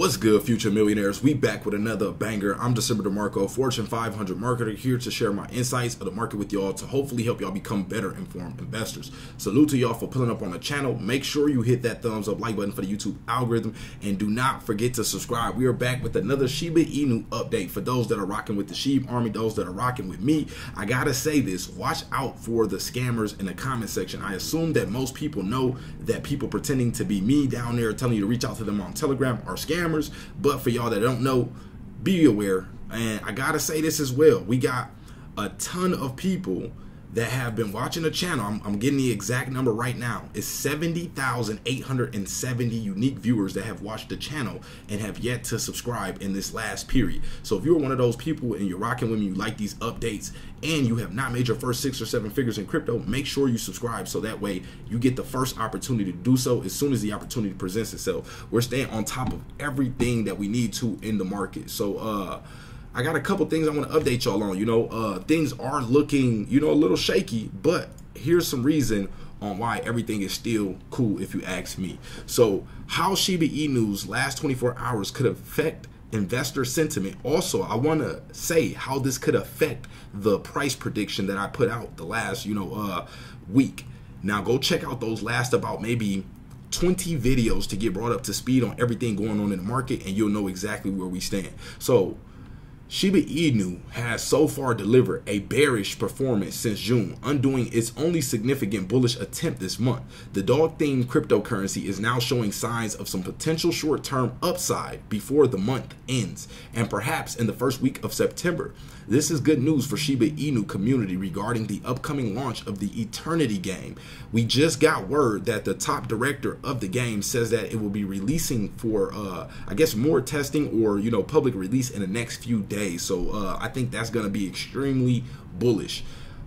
What's good, future millionaires? We back with another banger. I'm December DeMarco, Fortune 500 marketer, here to share my insights of the market with y'all to hopefully help y'all become better informed investors. Salute to y'all for pulling up on the channel. Make sure you hit that thumbs up like button for the YouTube algorithm, and do not forget to subscribe. We are back with another Shiba Inu update for those that are rocking with the Shib Army, those that are rocking with me. I gotta say this: watch out for the scammers in the comment section. I assume that most people know that people pretending to be me down there telling you to reach out to them on Telegram are scammers scammers. But for y'all that don't know, be aware. And I gotta say this as well. We got a ton of people that have been watching the channel. I'm, I'm getting the exact number right now. It's 70,870 unique viewers that have watched the channel and have yet to subscribe in this last period. So if you're one of those people and you're rocking with me, you like these updates, and you have not made your first six or seven figures in crypto, make sure you subscribe so that way you get the first opportunity to do so as soon as the opportunity presents itself. We're staying on top of everything that we need to in the market. So, uh, I got a couple things I want to update y'all on. You know, uh, things are looking, you know, a little shaky, but here's some reason on why everything is still cool if you ask me. So, how Shiba Inu's last 24 hours could affect investor sentiment. Also, I want to say how this could affect the price prediction that I put out the last, you know, uh, week. Now, go check out those last about maybe 20 videos to get brought up to speed on everything going on in the market, and you'll know exactly where we stand. So, Shiba Inu has so far delivered a bearish performance since June, undoing its only significant bullish attempt this month. The dog themed cryptocurrency is now showing signs of some potential short term upside before the month ends, and perhaps in the first week of September. This is good news for Shiba Inu community regarding the upcoming launch of the Eternity game. We just got word that the top director of the game says that it will be releasing for, uh, I guess, more testing or you know public release in the next few days. So uh, I think that's going to be extremely bullish.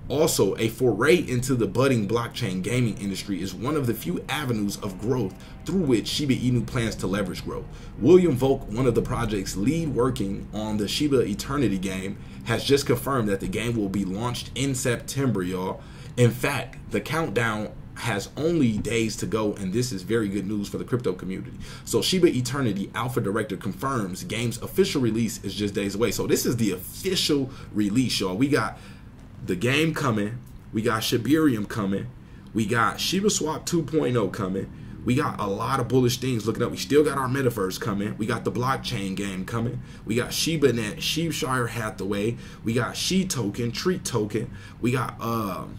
Also, a foray into the budding blockchain gaming industry is one of the few avenues of growth through which Shiba Inu plans to leverage growth. William Volk, one of the project's lead working on the Shiba Eternity game, has just confirmed that the game will be launched in September, y'all. In fact, the countdown has only days to go, and this is very good news for the crypto community. So Shiba Eternity Alpha Director confirms game's official release is just days away. So this is the official release, y'all. We got the game coming. We got Shibarium coming. We got ShibaSwap 2.0 coming. We got a lot of bullish things looking up. We still got our metaverse coming. We got the blockchain game coming. We got Shiba Net, Sheepshire Hathaway. We got She Token, Treat Token. We got um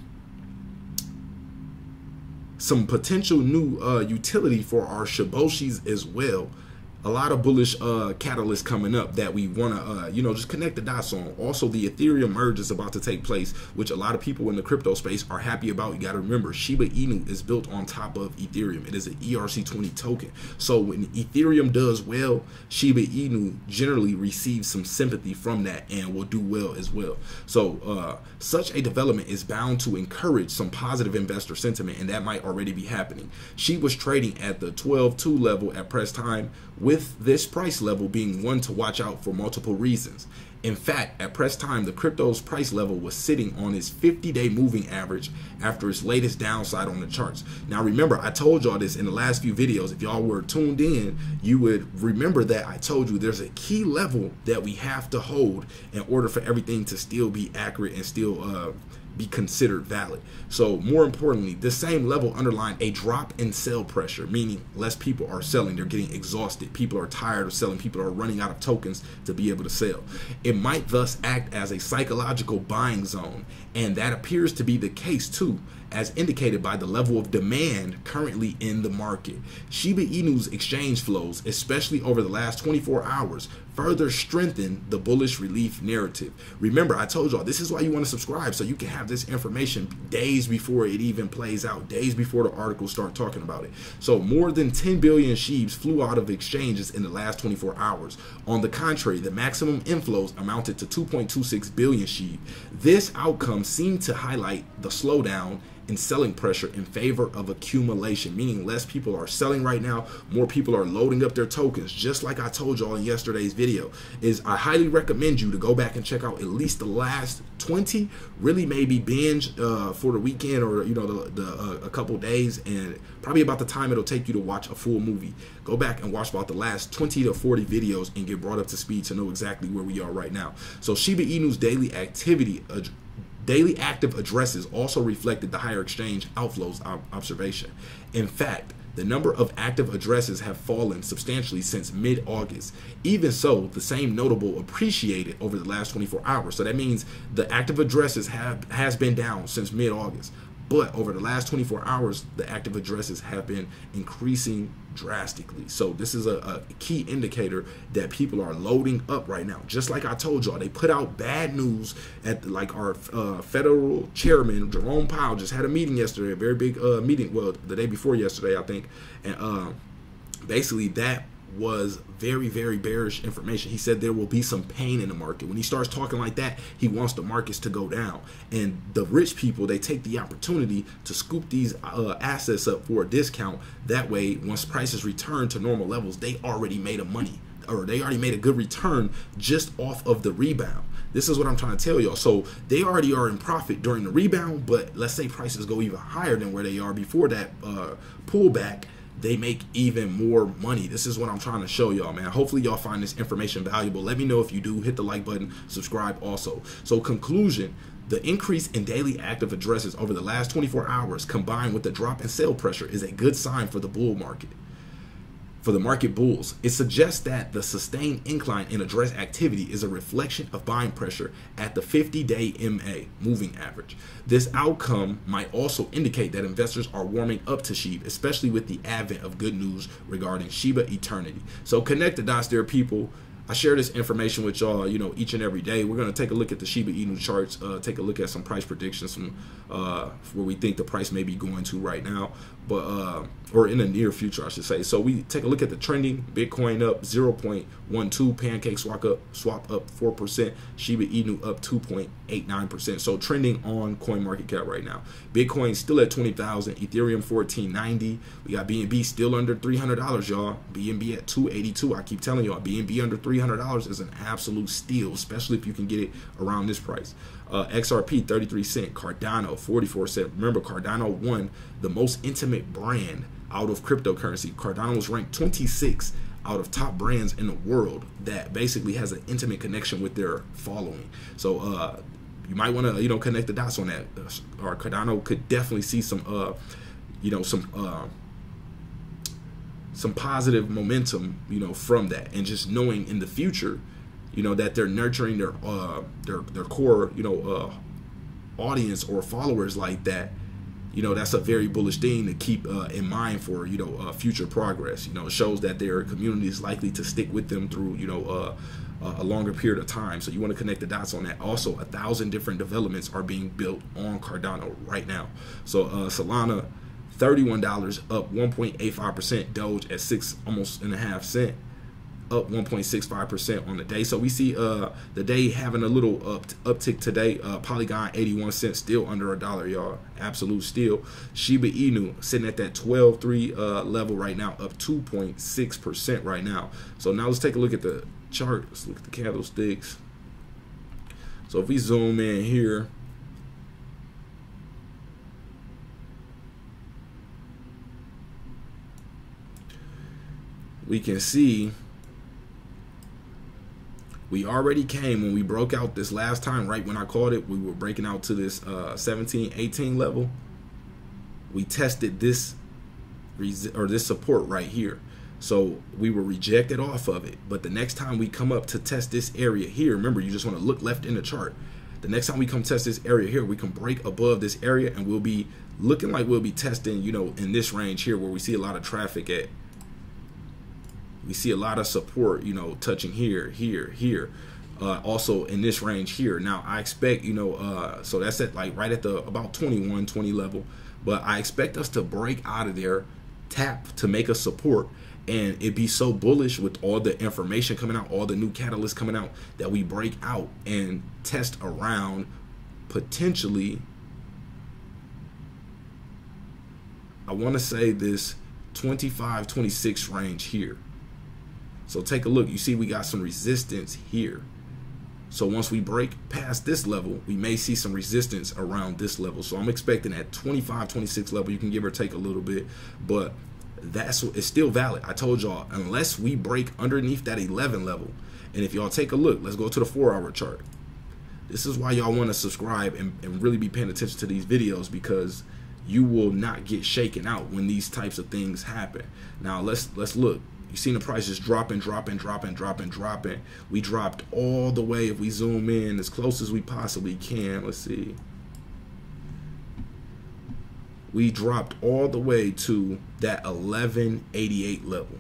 some potential new uh, utility for our Shiboshis as well a lot of bullish uh, catalysts coming up that we want to, uh, you know, just connect the dots on. Also, the Ethereum merge is about to take place, which a lot of people in the crypto space are happy about. You got to remember, Shiba Inu is built on top of Ethereum. It is an ERC20 token. So when Ethereum does well, Shiba Inu generally receives some sympathy from that and will do well as well. So uh, such a development is bound to encourage some positive investor sentiment, and that might already be happening. She was trading at the 12.2 level at press time with this price level being one to watch out for multiple reasons. In fact, at press time, the crypto's price level was sitting on its 50 day moving average after its latest downside on the charts. Now, remember, I told y'all this in the last few videos. If y'all were tuned in, you would remember that I told you there's a key level that we have to hold in order for everything to still be accurate and still uh, be considered valid. So more importantly, this same level underlined a drop in sell pressure, meaning less people are selling. They're getting exhausted. People are tired of selling. People are running out of tokens to be able to sell. It might thus act as a psychological buying zone, and that appears to be the case too as indicated by the level of demand currently in the market. Shiba Inu's exchange flows, especially over the last 24 hours, further strengthen the bullish relief narrative. Remember, I told y'all this is why you want to subscribe so you can have this information days before it even plays out, days before the articles start talking about it. So, more than 10 billion sheaves flew out of exchanges in the last 24 hours. On the contrary, the maximum inflows amounted to 2.26 billion sheaves. This outcome seemed to highlight the slowdown in selling pressure in favor of accumulation, meaning less people are selling right now, more people are loading up their tokens. Just like I told y'all in yesterday's video, is I highly recommend you to go back and check out at least the last 20, really maybe binge uh, for the weekend or you know the, the uh, a couple days, and probably about the time it'll take you to watch a full movie. Go back and watch about the last 20 to 40 videos and get brought up to speed to know exactly where we are right now. So Shiba Inu's daily activity Daily active addresses also reflected the higher exchange outflows observation. In fact, the number of active addresses have fallen substantially since mid-August. Even so, the same notable appreciated over the last 24 hours. So that means the active addresses have has been down since mid-August. But over the last 24 hours, the active addresses have been increasing drastically. So this is a, a, key indicator that people are loading up right now. Just like I told y'all, they put out bad news at like our uh, federal chairman Jerome Powell just had a meeting yesterday, a very big uh, meeting. Well, the day before yesterday, I think, and uh, basically that was very, very bearish information. He said there will be some pain in the market. When he starts talking like that, he wants the markets to go down. And the rich people, they take the opportunity to scoop these uh, assets up for a discount. That way, once prices return to normal levels, they already made a money or they already made a good return just off of the rebound. This is what I'm trying to tell y'all. So they already are in profit during the rebound, but let's say prices go even higher than where they are before that uh, pullback they make even more money. This is what I'm trying to show y'all, man. Hopefully y'all find this information valuable. Let me know if you do. Hit the like button, subscribe also. So conclusion, the increase in daily active addresses over the last 24 hours combined with the drop in sale pressure is a good sign for the bull market for the market bulls. It suggests that the sustained incline in address activity is a reflection of buying pressure at the 50 day MA moving average. This outcome might also indicate that investors are warming up to SHIB, especially with the advent of good news regarding Shiba Eternity. So connect the dots there, people. I share this information with y'all, you know, each and every day. We're gonna take a look at the Shiba Inu charts, uh, take a look at some price predictions from uh, where we think the price may be going to right now, but uh, or in the near future, I should say. So we take a look at the trending. Bitcoin up 0.12, PancakeSwap up swap up four percent, Shiba Inu up 2.89 percent. So trending on CoinMarketCap right now. Bitcoin still at 20,000, Ethereum 1490. We got BNB still under $300, y'all. BNB at 282. I keep telling y'all, BNB under 3 $300 is an absolute steal, especially if you can get it around this price. Uh, XRP 33 cent, Cardano 44 cent. Remember, Cardano won the most intimate brand out of cryptocurrency. Cardano was ranked 26 out of top brands in the world that basically has an intimate connection with their following. So uh, you might want to you know connect the dots on that. Uh, or Cardano could definitely see some uh, you know some uh, some positive momentum, you know, from that, and just knowing in the future, you know, that they're nurturing their uh, their their core, you know, uh, audience or followers like that. You know, that's a very bullish thing to keep uh, in mind for you know uh, future progress. You know, it shows that their community is likely to stick with them through you know uh, a longer period of time. So you want to connect the dots on that. Also, a thousand different developments are being built on Cardano right now. So uh, Solana $31 up 1.85%. Doge at six almost and a half cent up 1.65% on the day. So we see uh the day having a little up uptick today. Uh Polygon 81 cents still under a dollar, y'all. Absolute steal. Shiba Inu sitting at that 12.3 uh level right now, up 2.6% right now. So now let's take a look at the chart. Let's look at the candlesticks. So if we zoom in here, we can see we already came when we broke out this last time right when I called it we were breaking out to this uh, 17 18 level. We tested this or this support right here. So we were rejected off of it. But the next time we come up to test this area here remember you just want to look left in the chart. The next time we come test this area here we can break above this area and we'll be looking like we'll be testing you know in this range here where we see a lot of traffic at we see a lot of support, you know, touching here, here, here. Uh, also in this range here. Now I expect, you know, uh, so that's at like right at the about 21, 20 level. But I expect us to break out of there, tap to make a support, and it be so bullish with all the information coming out, all the new catalysts coming out, that we break out and test around potentially I want to say this 25, 26 range here. So take a look. You see we got some resistance here. So once we break past this level, we may see some resistance around this level. So I'm expecting at 25, 26 level, you can give or take a little bit, but that's it's still valid. I told y'all, unless we break underneath that 11 level, and if y'all take a look, let's go to the four hour chart. This is why y'all want to subscribe and, and really be paying attention to these videos because you will not get shaken out when these types of things happen. Now let's let's look. You seen the prices dropping, dropping, dropping, dropping, dropping. We dropped all the way. If we zoom in as close as we possibly can, let's see. We dropped all the way to that 1188 level,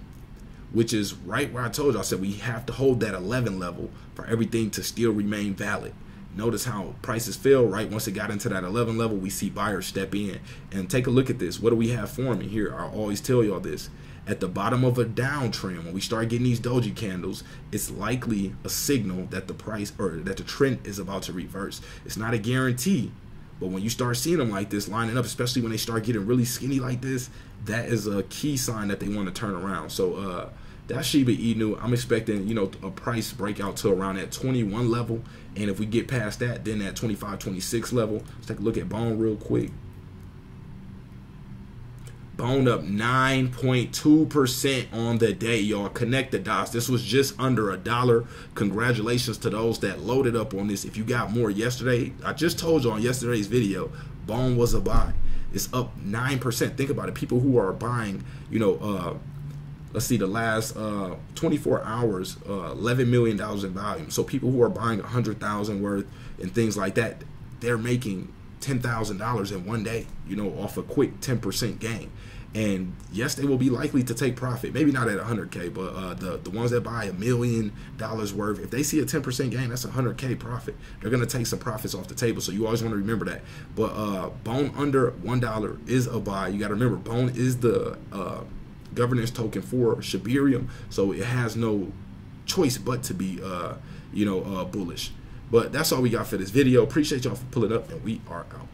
which is right where I told you. I said we have to hold that 11 level for everything to still remain valid. Notice how prices fell right once it got into that 11 level. We see buyers step in and take a look at this. What do we have forming here? I always tell y'all this at the bottom of a downtrend, when we start getting these doji candles, it's likely a signal that the price or that the trend is about to reverse. It's not a guarantee, but when you start seeing them like this lining up, especially when they start getting really skinny like this, that is a key sign that they want to turn around. So uh that Shiba Inu, I'm expecting, you know, a price breakout to around that 21 level. And if we get past that, then that 25, 26 level. Let's take a look at Bone real quick. Bone up 9.2% on the day, y'all. Connect the dots. This was just under a dollar. Congratulations to those that loaded up on this. If you got more yesterday, I just told you on yesterday's video, Bone was a buy. It's up 9%. Think about it. People who are buying, you know, uh, let's see, the last uh, 24 hours, uh, 11 million dollars in volume. So people who are buying 100,000 worth and things like that, they're making $10,000 in one day, you know, off a quick 10% gain. And yes, they will be likely to take profit. Maybe not at 100K, but uh, the, the ones that buy a million dollars worth, if they see a 10% gain, that's a 100K profit. They're going to take some profits off the table. So you always want to remember that. But uh, bone under $1 is a buy. You got to remember, bone is the uh, governance token for Shibarium. So it has no choice but to be, uh, you know, uh, bullish. But that's all we got for this video. Appreciate y'all for pulling up, and we are out.